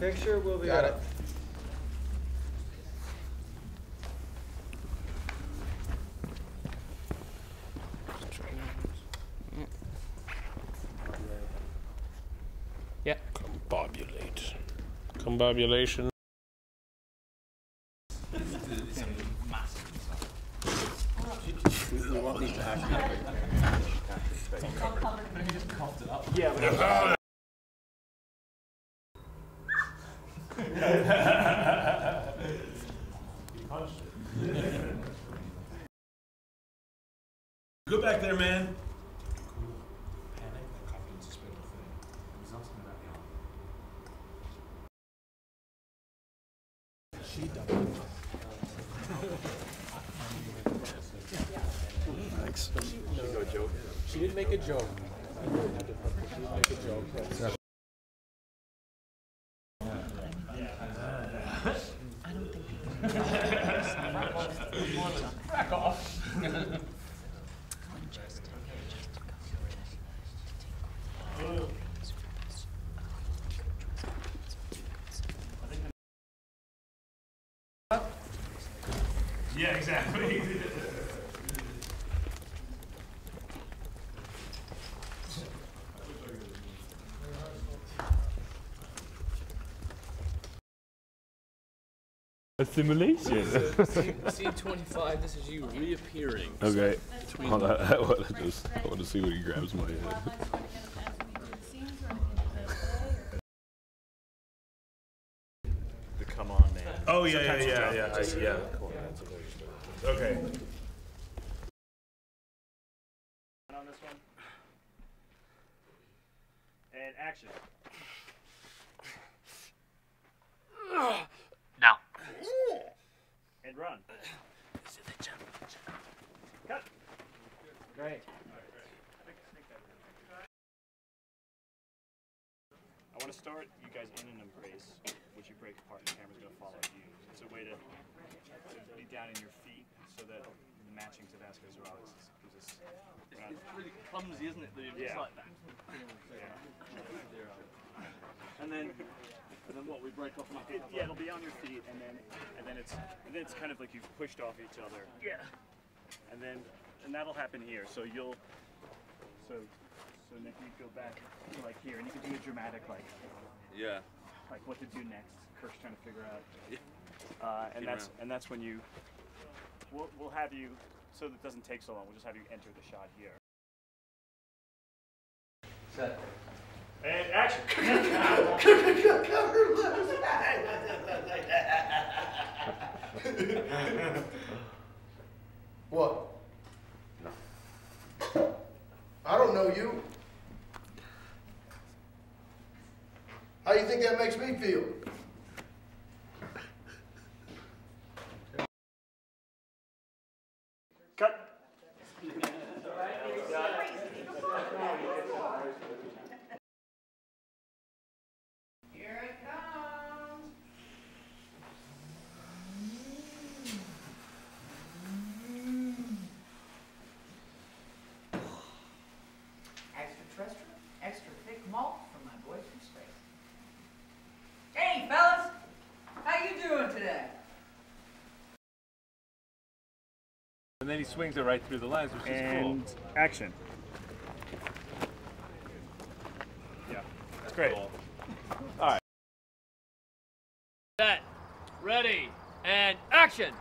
Picture will be Got up. it. Yeah. Combobulate. Combobulation. We to actually. Go back there, man. She didn't make a joke. She did make a joke. Yeah, exactly. A simulation. Scene 25, this is you reappearing. okay. Hold on. I want to just. I want to see when he grabs my head. The come on, man. Oh yeah, yeah, yeah, yeah, I- yeah. Okay. on this one. And action. Now. And run. Cut. Great. I want to start you guys in an embrace, which you break apart. The camera's gonna follow you. It's a way to, to be down in your feet so that the matching to Vasquez Raleigh gives us. we're really clumsy, isn't it? That you're Yeah. like that. And then, and then what? We break off. and- It, yeah, it'll be on your feet, and then and then it's and then it's kind of like you've pushed off each other. Yeah. And then and that'll happen here. So you'll so so Nick, you go back like here, and you can do a dramatic like Yeah. like what to do next. Kirk's trying to figure out. Uh, and that's and that's when you we'll we'll have you so that it doesn't take so long. We'll just have you enter the shot here. Set. And action. know you. How do you think that makes me feel? Cut. Then he swings it right through the lens, which is And action. Yeah, that's great. Set. Ready. And action.